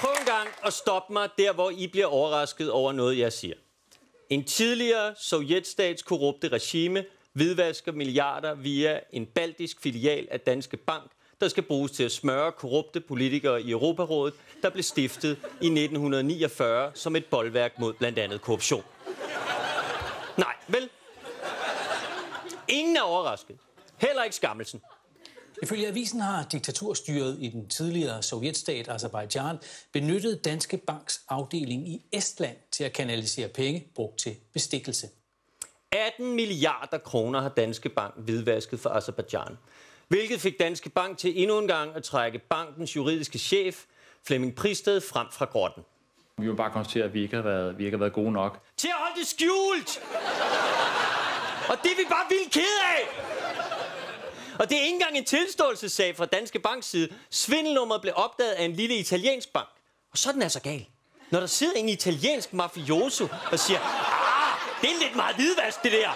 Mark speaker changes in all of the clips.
Speaker 1: Prøv en gang at stoppe mig der, hvor I bliver overrasket over noget, jeg siger. En tidligere sovjetstats korrupte regime hvidvasker milliarder via en baltisk filial af Danske Bank, der skal bruges til at smøre korrupte politikere i Europarådet, der blev stiftet i 1949 som et boldværk mod blandt andet korruption. Nej, vel? Ingen er overrasket. Heller ikke skammelsen.
Speaker 2: Ifølge avisen har diktaturstyret i den tidligere sovjetstat Azerbaijan benyttet Danske Banks afdeling i Estland til at kanalisere penge brugt til bestikkelse.
Speaker 1: 18 milliarder kroner har Danske Bank hvidvasket for Azerbaijan. Hvilket fik Danske Bank til endnu en gang at trække bankens juridiske chef, Flemming Pristed, frem fra grotten.
Speaker 3: Vi må bare konstatere, at vi ikke har været, vi ikke har været gode nok.
Speaker 1: Til at holde det skjult! Og det er vi bare vildt ked af! Og det er ikke engang en tilståelsessag fra Danske Banks side. Svindelnummeret blev opdaget af en lille italiensk bank. Og så er altså gal. Når der sidder en italiensk mafioso og siger, ah, det er lidt meget hvidvask, det der.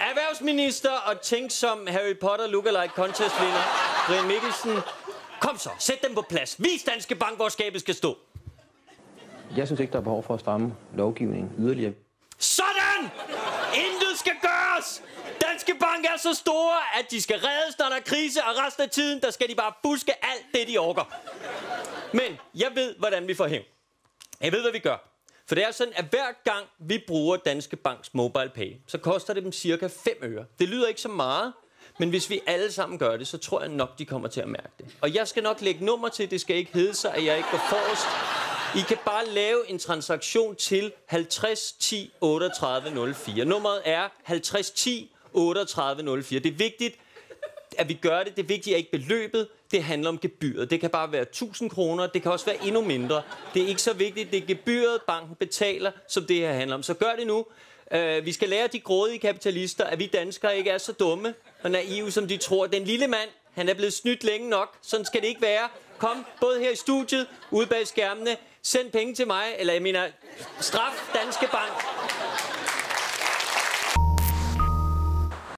Speaker 1: Erhvervsminister og tænk som Harry Potter lookalike contest vinder, Brian Mikkelsen. Kom så, sæt dem på plads. Vis Danske Bank, hvor skabet skal stå.
Speaker 4: Jeg synes ikke, der er behov for at stramme lovgivningen yderligere.
Speaker 1: Sådan! Intet skal gøres! Danske Bank er så store, at de skal reddes, når der er krise, og resten af tiden, der skal de bare buske alt det, de orker. Men jeg ved, hvordan vi får hævn. Jeg ved, hvad vi gør. For det er sådan, at hver gang vi bruger Danske Banks mobile pay, så koster det dem cirka 5 øre. Det lyder ikke så meget, men hvis vi alle sammen gør det, så tror jeg nok, de kommer til at mærke det. Og jeg skal nok lægge nummer til, det skal ikke hedde sig, at jeg ikke går forrest. I kan bare lave en transaktion til 50 10 38 04. Nummeret er 50 10 38 04. Det er vigtigt, at vi gør det. Det er vigtigt, at ikke beløbet. Det handler om gebyret. Det kan bare være 1000 kroner. Det kan også være endnu mindre. Det er ikke så vigtigt. Det er gebyret, banken betaler, som det her handler om. Så gør det nu. Øh, vi skal lære de grådige kapitalister, at vi danskere ikke er så dumme og naive, som de tror. Den lille mand, han er blevet snydt længe nok. Sådan skal det ikke være. Kom, både her i studiet, ude bag skærmene. Send penge til mig, eller jeg mener, straf Danske Bank.